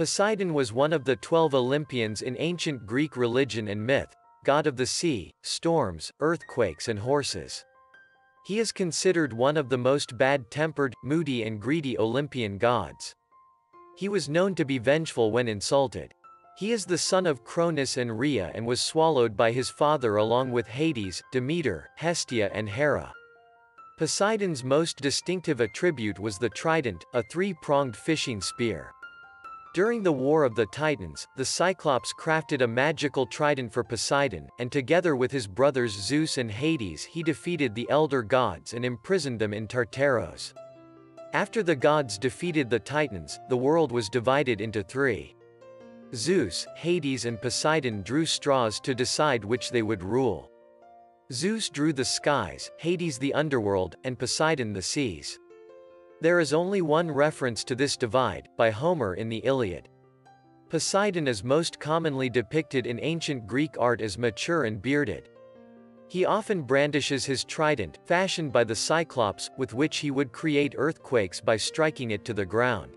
Poseidon was one of the twelve Olympians in ancient Greek religion and myth, god of the sea, storms, earthquakes and horses. He is considered one of the most bad-tempered, moody and greedy Olympian gods. He was known to be vengeful when insulted. He is the son of Cronus and Rhea and was swallowed by his father along with Hades, Demeter, Hestia and Hera. Poseidon's most distinctive attribute was the trident, a three-pronged fishing spear. During the War of the Titans, the Cyclops crafted a magical trident for Poseidon, and together with his brothers Zeus and Hades he defeated the elder gods and imprisoned them in Tartaros. After the gods defeated the Titans, the world was divided into three. Zeus, Hades and Poseidon drew straws to decide which they would rule. Zeus drew the skies, Hades the underworld, and Poseidon the seas. There is only one reference to this divide, by Homer in the Iliad. Poseidon is most commonly depicted in ancient Greek art as mature and bearded. He often brandishes his trident, fashioned by the Cyclops, with which he would create earthquakes by striking it to the ground.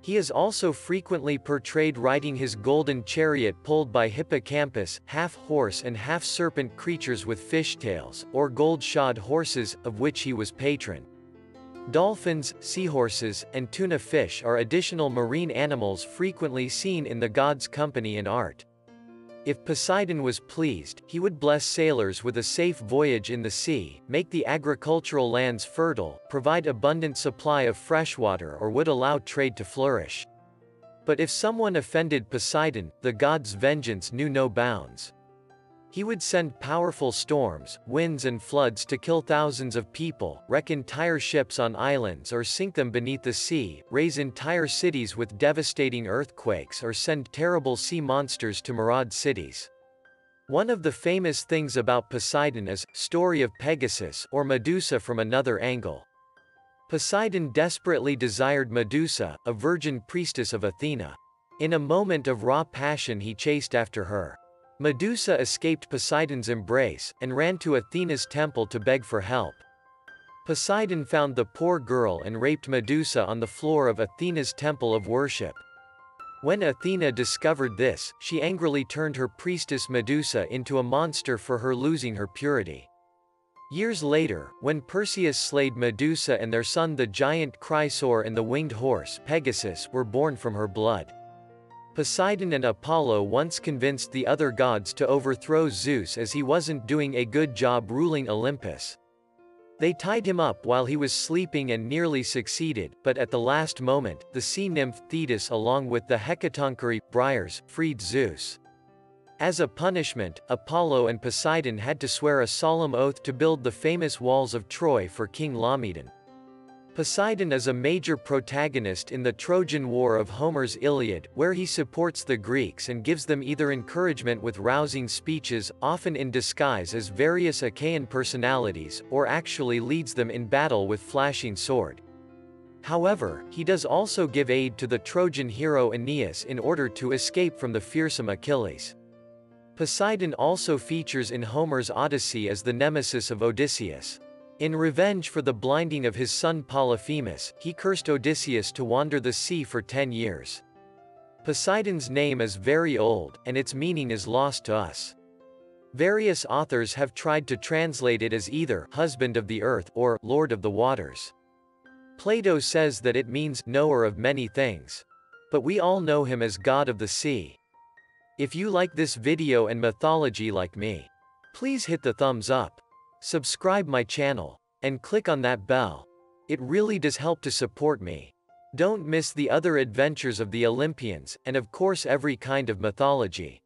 He is also frequently portrayed riding his golden chariot pulled by hippocampus, half-horse and half-serpent creatures with fishtails, or gold-shod horses, of which he was patron. Dolphins, seahorses, and tuna fish are additional marine animals frequently seen in the god's company in art. If Poseidon was pleased, he would bless sailors with a safe voyage in the sea, make the agricultural lands fertile, provide abundant supply of freshwater or would allow trade to flourish. But if someone offended Poseidon, the god's vengeance knew no bounds. He would send powerful storms, winds and floods to kill thousands of people, wreck entire ships on islands or sink them beneath the sea, raze entire cities with devastating earthquakes or send terrible sea monsters to maraud cities. One of the famous things about Poseidon is, story of Pegasus or Medusa from another angle. Poseidon desperately desired Medusa, a virgin priestess of Athena. In a moment of raw passion he chased after her. Medusa escaped Poseidon's embrace, and ran to Athena's temple to beg for help. Poseidon found the poor girl and raped Medusa on the floor of Athena's temple of worship. When Athena discovered this, she angrily turned her priestess Medusa into a monster for her losing her purity. Years later, when Perseus slayed Medusa and their son the giant Chrysaor and the winged horse Pegasus were born from her blood. Poseidon and Apollo once convinced the other gods to overthrow Zeus as he wasn't doing a good job ruling Olympus. They tied him up while he was sleeping and nearly succeeded, but at the last moment, the sea nymph Thetis along with the Hecatonchires, Briareus, freed Zeus. As a punishment, Apollo and Poseidon had to swear a solemn oath to build the famous walls of Troy for King Laomedon. Poseidon is a major protagonist in the Trojan War of Homer's Iliad, where he supports the Greeks and gives them either encouragement with rousing speeches, often in disguise as various Achaean personalities, or actually leads them in battle with flashing sword. However, he does also give aid to the Trojan hero Aeneas in order to escape from the fearsome Achilles. Poseidon also features in Homer's Odyssey as the nemesis of Odysseus. In revenge for the blinding of his son Polyphemus, he cursed Odysseus to wander the sea for ten years. Poseidon's name is very old, and its meaning is lost to us. Various authors have tried to translate it as either husband of the earth or lord of the waters. Plato says that it means knower of many things. But we all know him as god of the sea. If you like this video and mythology like me, please hit the thumbs up. Subscribe my channel. And click on that bell. It really does help to support me. Don't miss the other adventures of the Olympians, and of course every kind of mythology.